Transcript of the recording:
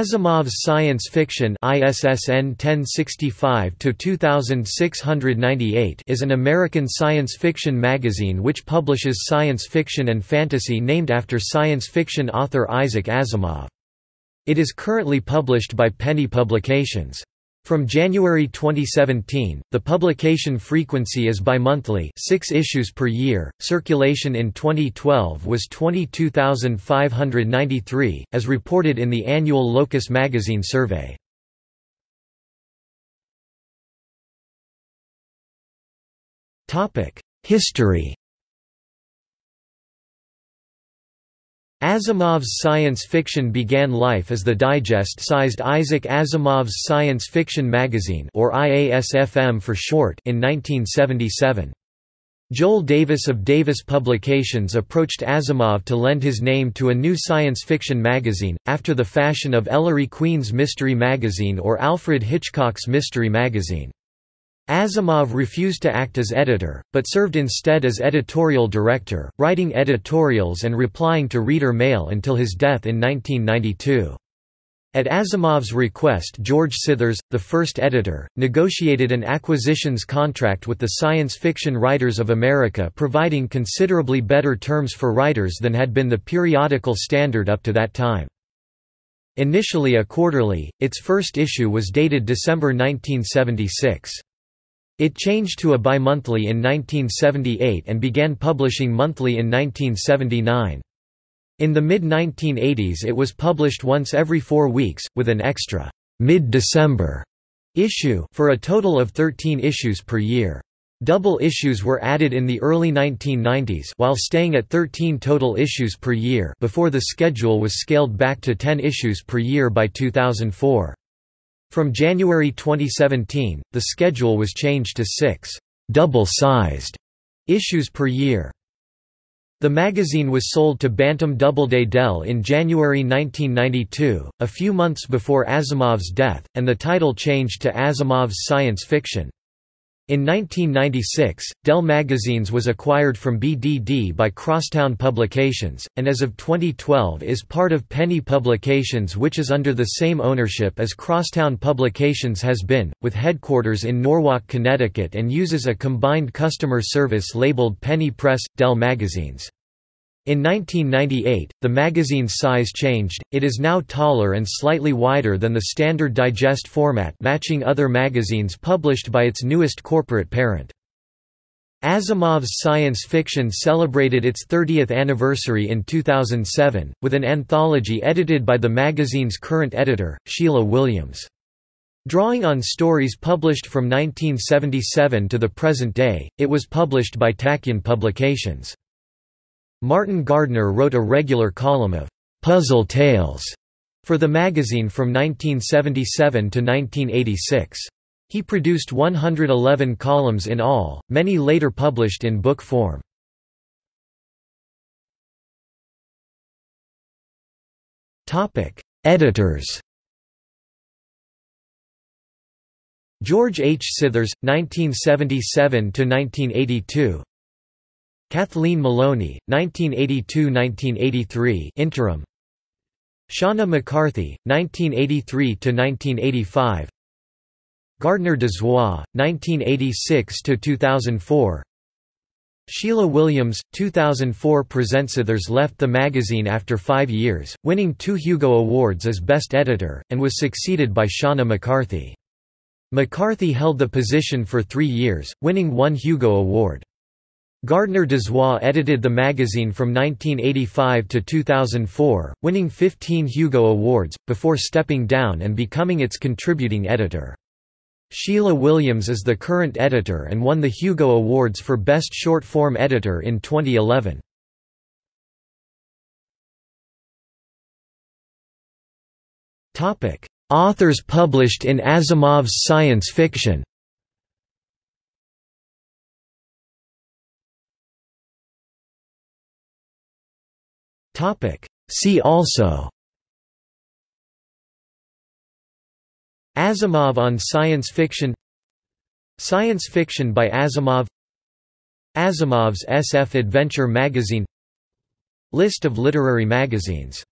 Asimov's Science Fiction ISSN 1065-2698 is an American science fiction magazine which publishes science fiction and fantasy named after science fiction author Isaac Asimov. It is currently published by Penny Publications. From January 2017, the publication frequency is bi-monthly, 6 issues per year. Circulation in 2012 was 22,593, as reported in the annual Locus magazine survey. Topic: History Asimov's science fiction began life as the digest-sized Isaac Asimov's Science Fiction Magazine or IASFM for short in 1977. Joel Davis of Davis Publications approached Asimov to lend his name to a new science fiction magazine, after the fashion of Ellery Queen's Mystery Magazine or Alfred Hitchcock's Mystery Magazine. Asimov refused to act as editor, but served instead as editorial director, writing editorials and replying to reader mail until his death in 1992. At Asimov's request George Scithers, the first editor, negotiated an acquisitions contract with the Science Fiction Writers of America providing considerably better terms for writers than had been the periodical standard up to that time. Initially a quarterly, its first issue was dated December 1976. It changed to a bi-monthly in 1978 and began publishing monthly in 1979. In the mid-1980s it was published once every four weeks, with an extra mid-December issue for a total of 13 issues per year. Double issues were added in the early 1990s while staying at 13 total issues per year before the schedule was scaled back to 10 issues per year by 2004. From January 2017, the schedule was changed to six double-sized issues per year. The magazine was sold to Bantam Doubleday Dell in January 1992, a few months before Asimov's death, and the title changed to Asimov's Science Fiction. In 1996, Dell Magazines was acquired from BDD by Crosstown Publications, and as of 2012 is part of Penny Publications which is under the same ownership as Crosstown Publications has been, with headquarters in Norwalk, Connecticut and uses a combined customer service labeled Penny Press, Dell Magazines. In 1998, the magazine's size changed, it is now taller and slightly wider than the standard digest format matching other magazines published by its newest corporate parent. Asimov's science fiction celebrated its 30th anniversary in 2007, with an anthology edited by the magazine's current editor, Sheila Williams. Drawing on stories published from 1977 to the present day, it was published by Tachyon Publications. Martin Gardner wrote a regular column of «puzzle tales» for the magazine from 1977 to 1986. He produced 111 columns in all, many later published in book form. Editors George H. Scithers, 1977–1982 Kathleen Moloney, 1982–1983 interim. Shawna McCarthy, 1983–1985 Gardner Dozois, 1986–2004 Sheila Williams, 2004 Present Scithers left the magazine after five years, winning two Hugo Awards as Best Editor, and was succeeded by Shawna McCarthy. McCarthy held the position for three years, winning one Hugo Award. Gardner Dozois edited the magazine from 1985 to 2004, winning 15 Hugo Awards, before stepping down and becoming its contributing editor. Sheila Williams is the current editor and won the Hugo Awards for Best Short-Form Editor in 2011. Authors published in Asimov's science fiction See also Asimov on science fiction Science fiction by Asimov Asimov's SF Adventure magazine List of literary magazines